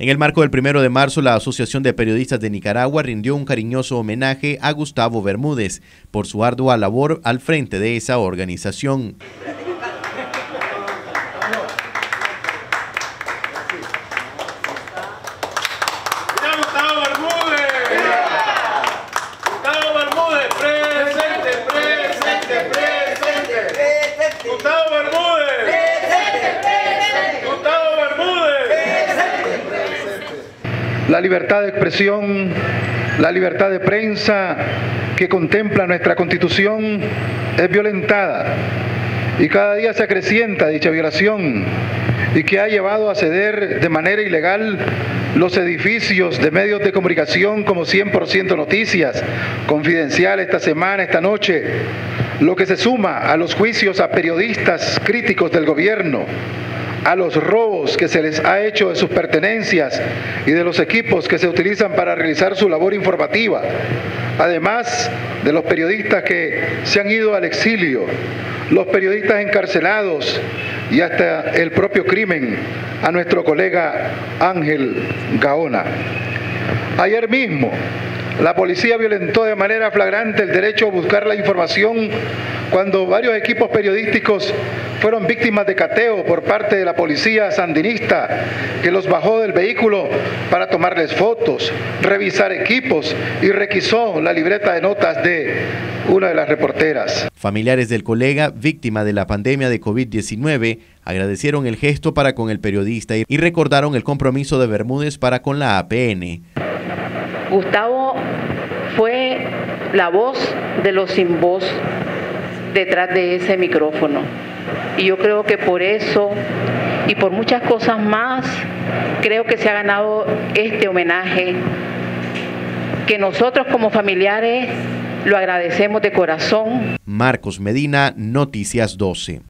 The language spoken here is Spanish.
En el marco del primero de marzo, la Asociación de Periodistas de Nicaragua rindió un cariñoso homenaje a Gustavo Bermúdez por su ardua labor al frente de esa organización. La libertad de expresión, la libertad de prensa que contempla nuestra constitución es violentada y cada día se acrecienta dicha violación y que ha llevado a ceder de manera ilegal los edificios de medios de comunicación como 100% Noticias, Confidencial esta semana, esta noche, lo que se suma a los juicios a periodistas críticos del gobierno, a los robos que se les ha hecho de sus pertenencias y de los equipos que se utilizan para realizar su labor informativa, además de los periodistas que se han ido al exilio, los periodistas encarcelados y hasta el propio crimen a nuestro colega Ángel Gaona. Ayer mismo, la policía violentó de manera flagrante el derecho a buscar la información cuando varios equipos periodísticos fueron víctimas de cateo por parte de la policía sandinista que los bajó del vehículo para tomarles fotos, revisar equipos y requisó la libreta de notas de una de las reporteras. Familiares del colega víctima de la pandemia de COVID-19 agradecieron el gesto para con el periodista y recordaron el compromiso de Bermúdez para con la APN. Gustavo fue la voz de los sin voz detrás de ese micrófono. Y yo creo que por eso y por muchas cosas más, creo que se ha ganado este homenaje que nosotros como familiares lo agradecemos de corazón. Marcos Medina, Noticias 12.